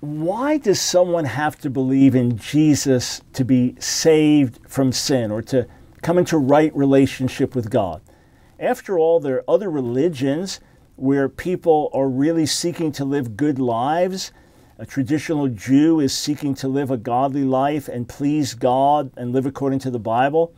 why does someone have to believe in Jesus to be saved from sin or to come into right relationship with God? After all, there are other religions where people are really seeking to live good lives. A traditional Jew is seeking to live a godly life and please God and live according to the Bible.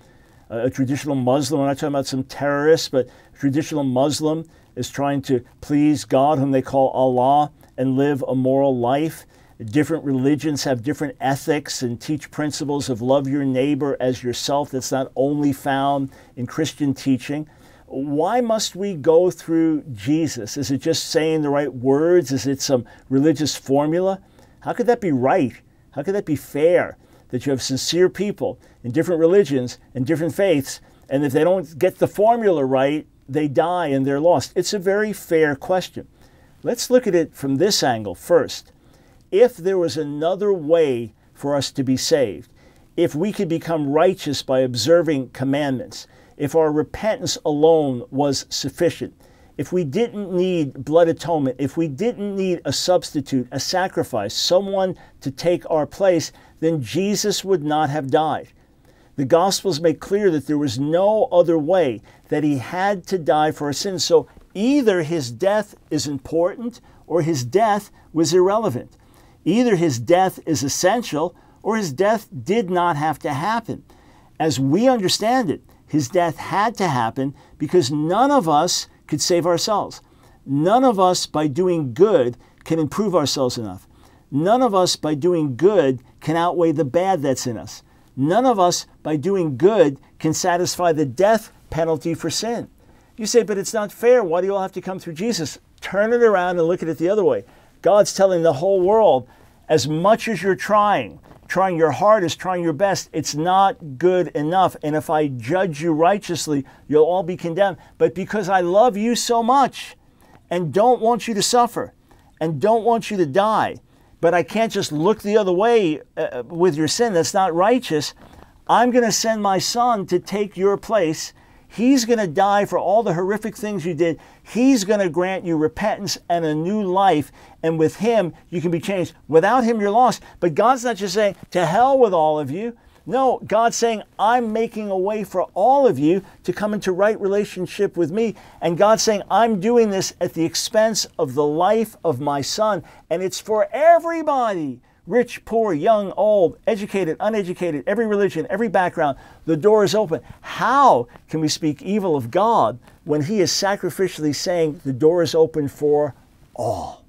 A traditional Muslim, I'm not talking about some terrorists, but a traditional Muslim is trying to please God, whom they call Allah, and live a moral life. Different religions have different ethics and teach principles of love your neighbor as yourself that's not only found in Christian teaching. Why must we go through Jesus? Is it just saying the right words? Is it some religious formula? How could that be right? How could that be fair? That you have sincere people in different religions and different faiths, and if they don't get the formula right, they die and they're lost? It's a very fair question. Let's look at it from this angle first if there was another way for us to be saved, if we could become righteous by observing commandments, if our repentance alone was sufficient, if we didn't need blood atonement, if we didn't need a substitute, a sacrifice, someone to take our place, then Jesus would not have died. The Gospels make clear that there was no other way, that he had to die for our sins. So either his death is important or his death was irrelevant. Either his death is essential or his death did not have to happen. As we understand it, his death had to happen because none of us could save ourselves. None of us, by doing good, can improve ourselves enough. None of us, by doing good, can outweigh the bad that's in us. None of us, by doing good, can satisfy the death penalty for sin. You say, but it's not fair. Why do you all have to come through Jesus? Turn it around and look at it the other way. God's telling the whole world, as much as you're trying, trying your hardest, trying your best, it's not good enough. And if I judge you righteously, you'll all be condemned. But because I love you so much and don't want you to suffer and don't want you to die, but I can't just look the other way uh, with your sin that's not righteous, I'm going to send my son to take your place He's going to die for all the horrific things you did. He's going to grant you repentance and a new life. And with Him, you can be changed. Without Him, you're lost. But God's not just saying, to hell with all of you. No, God's saying, I'm making a way for all of you to come into right relationship with me. And God's saying, I'm doing this at the expense of the life of my son. And it's for everybody rich, poor, young, old, educated, uneducated, every religion, every background, the door is open. How can we speak evil of God when He is sacrificially saying the door is open for all?